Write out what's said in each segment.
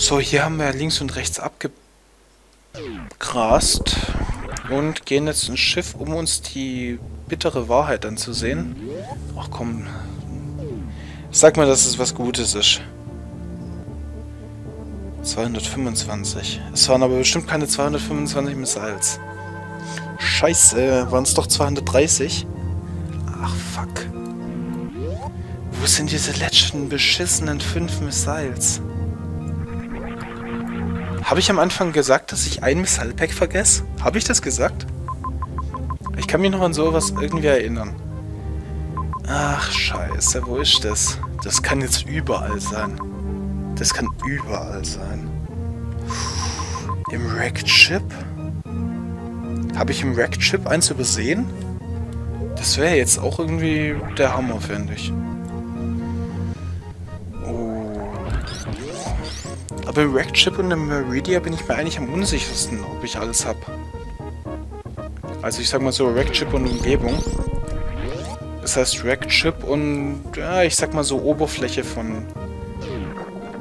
So, hier haben wir links und rechts abgegrast und gehen jetzt ins Schiff, um uns die bittere Wahrheit anzusehen. Ach komm, sag mal, dass es was Gutes ist. 225. Es waren aber bestimmt keine 225 Missiles. Scheiße, waren es doch 230? Ach, fuck. Wo sind diese letzten beschissenen 5 Missiles? Habe ich am Anfang gesagt, dass ich ein Missile-Pack vergesse? Habe ich das gesagt? Ich kann mich noch an sowas irgendwie erinnern. Ach, scheiße, wo ist das? Das kann jetzt überall sein. Das kann überall sein. Im Rack-Chip? Habe ich im Rack-Chip eins übersehen? Das wäre jetzt auch irgendwie der Hammer, finde ich. Aber im Rack-Chip und im Meridia bin ich mir eigentlich am unsichersten, ob ich alles habe. Also ich sag mal so Rack-Chip und Umgebung. Das heißt Rack-Chip und, ja, ich sag mal so Oberfläche von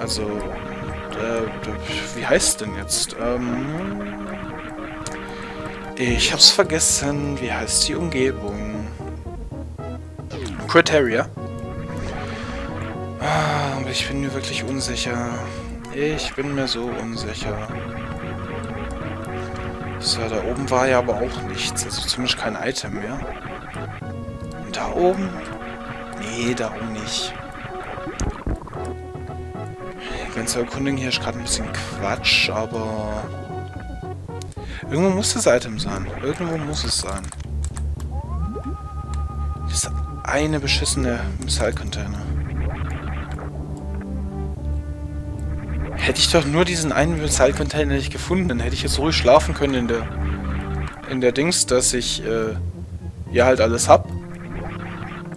also, äh, wie heißt denn jetzt? Ähm, ich hab's vergessen. Wie heißt die Umgebung? Criteria. Ah, aber ich bin mir wirklich unsicher. Ich bin mir so unsicher. So, da oben war ja aber auch nichts. Also zumindest kein Item mehr. Und da oben? Nee, da oben nicht. Wenn zu erkundigen hier ist gerade ein bisschen Quatsch, aber... Irgendwo muss das Item sein. Irgendwo muss es sein. Das eine beschissene Missile-Container. Hätte ich doch nur diesen einen Missile-Container nicht gefunden, dann hätte ich jetzt ruhig schlafen können in der... in der Dings, dass ich, äh, ja halt alles hab.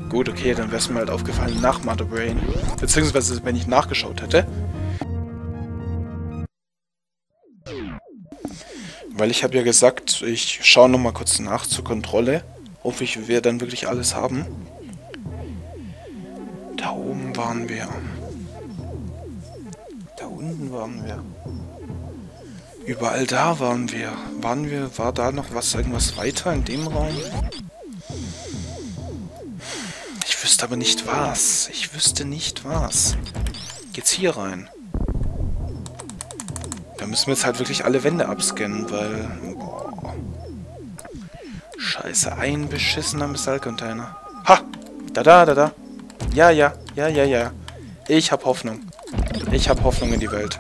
Gut, okay, dann wäre es mir halt aufgefallen nach Mother Brain. Beziehungsweise, wenn ich nachgeschaut hätte. Weil ich habe ja gesagt, ich schaue nochmal kurz nach zur Kontrolle, ob ich, wir dann wirklich alles haben. Da oben waren wir. Unten waren wir. Überall da waren wir. Waren wir, war da noch was, irgendwas weiter in dem Raum? Ich wüsste aber nicht was. Ich wüsste nicht was. Geht's hier rein? Da müssen wir jetzt halt wirklich alle Wände abscannen, weil... Boah. Scheiße, ein beschissener Missile-Container. Ha! Da, da, da, da. Ja, ja, ja, ja, ja. Ich hab Hoffnung. Ich hab Hoffnung in die Welt.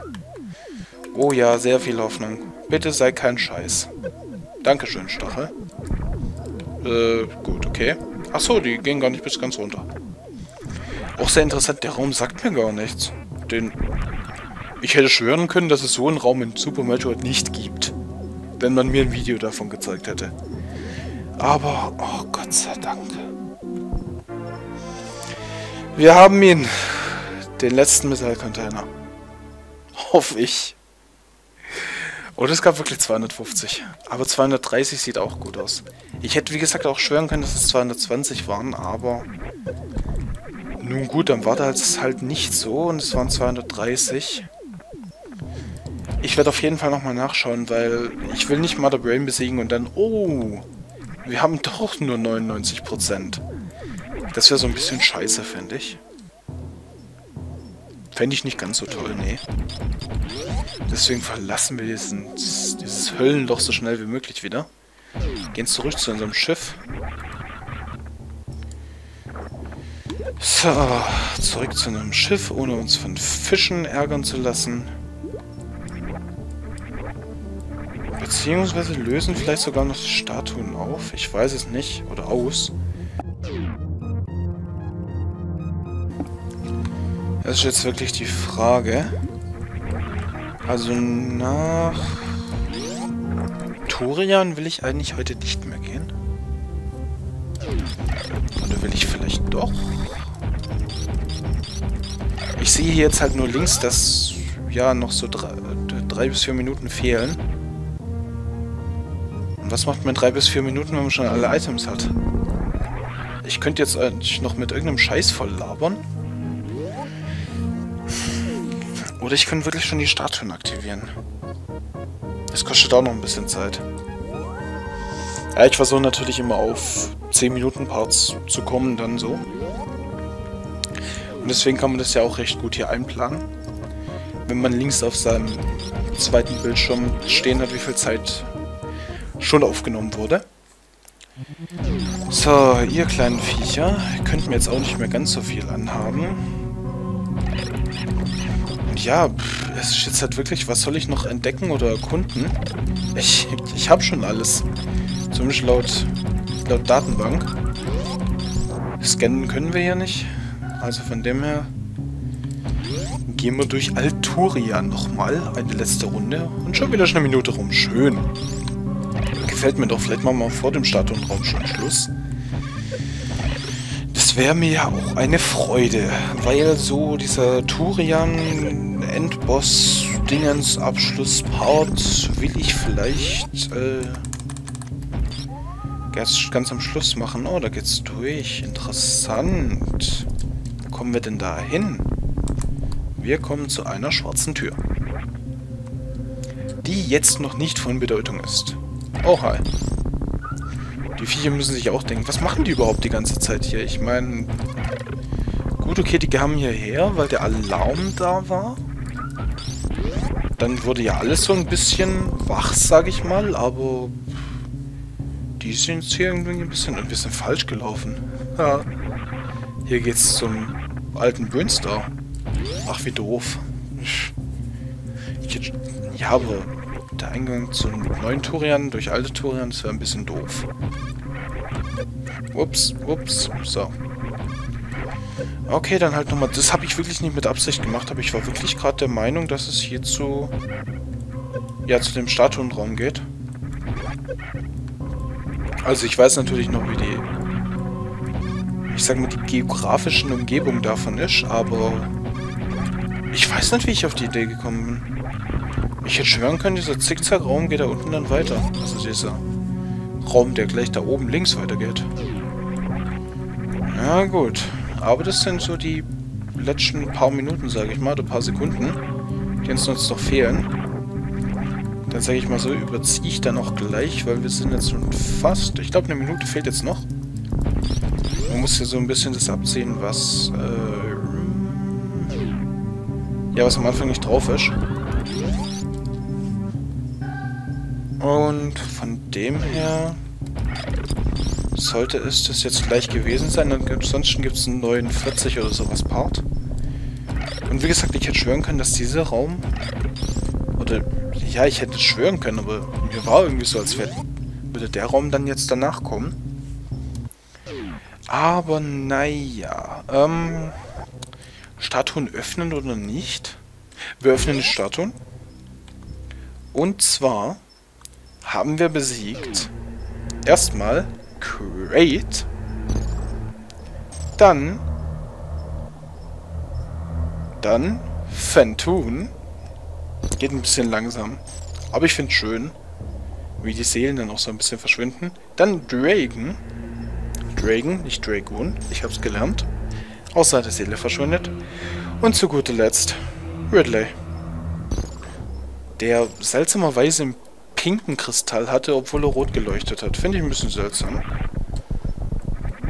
Oh ja, sehr viel Hoffnung. Bitte sei kein Scheiß. Dankeschön, Stachel. Äh, gut, okay. Achso, die gehen gar nicht bis ganz runter. Auch sehr interessant, der Raum sagt mir gar nichts. Den ich hätte schwören können, dass es so einen Raum in Super Metroid nicht gibt. Wenn man mir ein Video davon gezeigt hätte. Aber, oh Gott sei Dank. Wir haben ihn. Den letzten Missile-Container. Hoffe ich. Und es gab wirklich 250. Aber 230 sieht auch gut aus. Ich hätte, wie gesagt, auch schwören können, dass es 220 waren, aber... Nun gut, dann war das halt nicht so und es waren 230. Ich werde auf jeden Fall nochmal nachschauen, weil ich will nicht Mother Brain besiegen und dann, oh, wir haben doch nur 99%. Das wäre so ein bisschen scheiße, fände ich. Fände ich nicht ganz so toll, nee. Deswegen verlassen wir diesen, dieses Höllenloch so schnell wie möglich wieder. Gehen zurück zu unserem Schiff. So, zurück zu unserem Schiff, ohne uns von Fischen ärgern zu lassen. Beziehungsweise lösen vielleicht sogar noch Statuen auf. Ich weiß es nicht. Oder aus. Das ist jetzt wirklich die Frage. Also nach Turian will ich eigentlich heute nicht mehr gehen. Oder will ich vielleicht doch? Ich sehe hier jetzt halt nur links, dass ja noch so drei, drei bis vier Minuten fehlen. Was macht man drei bis vier Minuten, wenn man schon alle Items hat? Ich könnte jetzt eigentlich noch mit irgendeinem Scheiß voll labern. Oder ich kann wirklich schon die Statuen aktivieren. Das kostet auch noch ein bisschen Zeit. Ja, ich versuche natürlich immer auf 10 Minuten Parts zu kommen, dann so. Und deswegen kann man das ja auch recht gut hier einplanen. Wenn man links auf seinem zweiten Bildschirm stehen hat, wie viel Zeit schon aufgenommen wurde. So, ihr kleinen Viecher könnt mir jetzt auch nicht mehr ganz so viel anhaben. Ja, es ist jetzt halt wirklich, was soll ich noch entdecken oder erkunden? Ich, ich habe schon alles. Zumindest laut, laut Datenbank. Scannen können wir ja nicht. Also von dem her gehen wir durch Alturia nochmal. Eine letzte Runde. Und schon wieder schon eine Minute rum. Schön. Gefällt mir doch. Vielleicht machen wir vor dem Start und Raum schon Schluss. Das wäre mir ja auch eine Freude. Weil so dieser Turian Endboss Dingens Abschlusspart will ich vielleicht äh, ganz, am Schluss machen. Oh, da geht's durch. Interessant kommen wir denn da hin? Wir kommen zu einer schwarzen Tür. Die jetzt noch nicht von Bedeutung ist. Oh, hi. Die Viecher müssen sich auch denken, was machen die überhaupt die ganze Zeit hier? Ich meine, gut, okay, die kamen hierher, weil der Alarm da war. Dann wurde ja alles so ein bisschen wach, sag ich mal, aber die sind hier irgendwie ein bisschen, ein bisschen falsch gelaufen. Ja. Hier geht's zum alten Bönstar. Ach, wie doof. Ich, ja, aber der Eingang zum neuen Turian durch alte Turian, das wäre ein bisschen doof. Ups, ups, so. Okay, dann halt nochmal. Das habe ich wirklich nicht mit Absicht gemacht, aber ich war wirklich gerade der Meinung, dass es hier zu... Ja, zu dem Statuenraum geht. Also ich weiß natürlich noch, wie die ich sag mal, die geografischen Umgebung davon ist, aber ich weiß nicht, wie ich auf die Idee gekommen bin. Ich hätte schwören können, dieser Zickzack-Raum geht da unten dann weiter. Also dieser Raum, der gleich da oben links weitergeht. Ja, gut. Aber das sind so die letzten paar Minuten, sage ich mal, oder paar Sekunden, die uns noch fehlen. Dann sage ich mal so, überziehe ich dann auch gleich, weil wir sind jetzt schon fast... Ich glaube, eine Minute fehlt jetzt noch. Man muss hier so ein bisschen das abziehen, was... Äh, ja, was am Anfang nicht drauf ist. Und von dem her sollte es das jetzt gleich gewesen sein. Ansonsten gibt es einen neuen 40 oder sowas Part. Und wie gesagt, ich hätte schwören können, dass dieser Raum... Oder... Ja, ich hätte schwören können, aber mir war irgendwie so, als wäre würde der Raum dann jetzt danach kommen. Aber naja. Ähm, Statuen öffnen oder nicht? Wir öffnen die Statuen. Und zwar haben wir besiegt erstmal Crate, dann dann Fentoon. Geht ein bisschen langsam, aber ich finde schön, wie die Seelen dann auch so ein bisschen verschwinden. Dann Dragon. Dragon, nicht Dragoon. Ich hab's gelernt. Außer der Seele verschwindet. Und zu guter Letzt Ridley. Der seltsamerweise einen pinken Kristall hatte, obwohl er rot geleuchtet hat. Finde ich ein bisschen seltsam.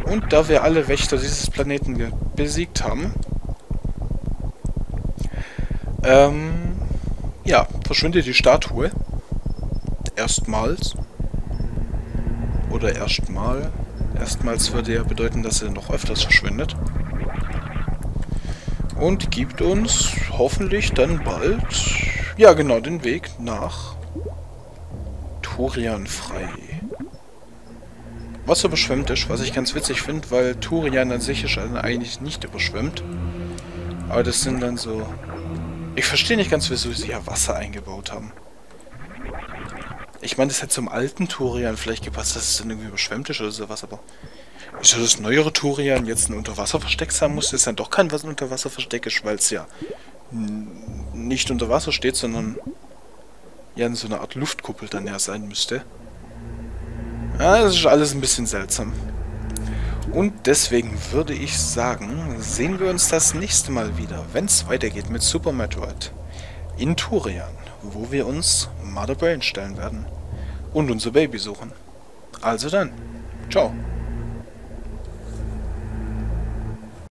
Und da wir alle Wächter dieses Planeten besiegt haben, ähm, ja, verschwindet die Statue. Erstmals. Oder erstmal. Erstmals würde ja bedeuten, dass er noch öfters verschwindet. Und gibt uns hoffentlich dann bald, ja genau, den Weg nach Turian frei. Was überschwemmt ist, was ich ganz witzig finde, weil Turian an sich ist eigentlich nicht überschwemmt. Aber das sind dann so... Ich verstehe nicht ganz, wieso sie ja Wasser eingebaut haben. Ich meine, das hätte zum alten Turian vielleicht gepasst, dass es dann irgendwie überschwemmt ist oder sowas, aber... Wieso das neuere Turian jetzt ein Unterwasserversteck sein muss, ist dann doch kein Unterwasserversteck ist, weil es ja nicht unter Wasser steht, sondern ja in so einer Art Luftkuppel dann ja sein müsste. Ja, das ist alles ein bisschen seltsam. Und deswegen würde ich sagen, sehen wir uns das nächste Mal wieder, wenn es weitergeht mit Super Metroid. in Turian, wo wir uns Mother Brain stellen werden und unser Baby suchen. Also dann, ciao.